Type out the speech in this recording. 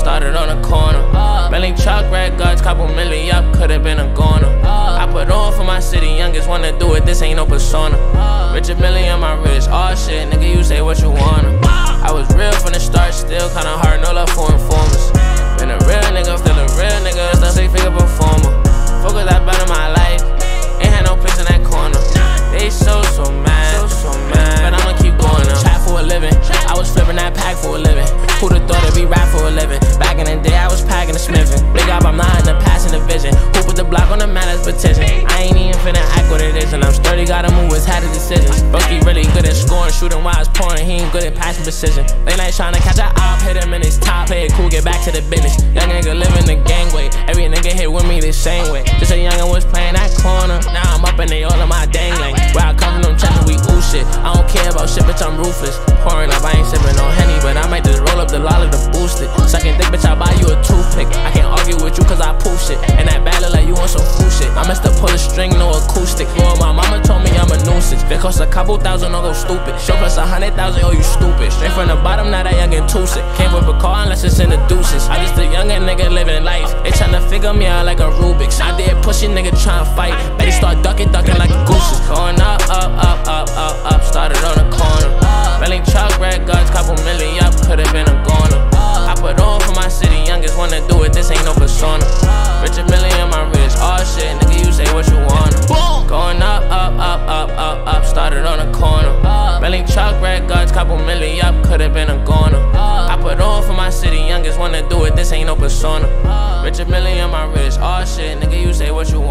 started on the corner. Melly truck, red guts, couple million up, could've been a goner. I put on for my city, youngest wanna do it, this ain't no persona. Richard Mille on my wrist, all shit, nigga, you say what you wanna. I was real from the start, still kinda hard, on as petition? I ain't even finna act what it is, and I'm sturdy, gotta move, it's had the decisions. Bucky really good at scoring, shooting while it's pouring, he ain't good at passing precision. Late night trying to catch a op, hit him in his top, it cool, get back to the business. Young nigga living the gangway, every nigga hit with me the same way. Just a youngin' was playing that corner, now I'm up and they all in my dangling. Where I come from, them trapping, we ooh shit. I don't care about shit, bitch, I'm ruthless. Pouring up, I ain't sipping no henny, but I might just roll up the lolly to boost it. Sucking dick, bitch, I buy you a toothpick. I can't argue with you cause I poof shit. And that bad look like you want some food missed the pull a string, no acoustic. My mama told me I'm a nuisance. It cost a couple thousand, I'll go stupid. Show plus a hundred thousand, oh, you stupid. Straight from the bottom, now that youngin' too sick. Can't whip a car unless it's in the deuces. I just a youngin' nigga living life. They tryna figure me out like a Rubik's. I did push it, nigga tryna fight. Bet he start ducking, ducking like a goose. Going up, up, up, up, up, up. Started on the corner. Melly truck, red guts, couple million up. Could've been a goner. I put on for my city, youngest wanna do it, this ain't no persona. Couple million up, could've been a goner. I put on for my city, youngest wanna do it, this ain't no persona. Rich a million my wrist, all shit, nigga, you say what you wanna.